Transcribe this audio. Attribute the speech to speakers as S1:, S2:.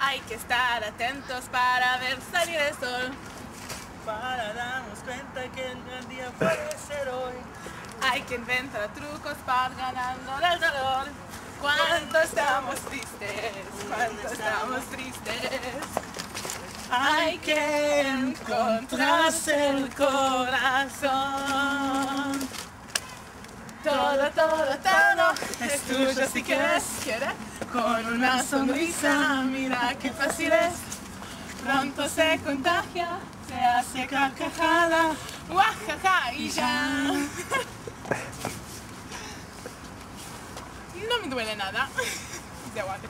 S1: Hay que estar atentos para ver salir el sol.
S2: Para darnos cuenta que el gran día puede ser hoy.
S1: Hay que inventar trucos para ganando del dolor. Cuando estamos tristes, cuando estamos tristes. Hay que encontrarse el corazón. Todo, todo, todo es tuyo si quieres, quieres. Con una sonrisa, mira qué fácil es. Pronto se contagia, se hace carcajada, guajaja y ya. No me duele nada. De aguante.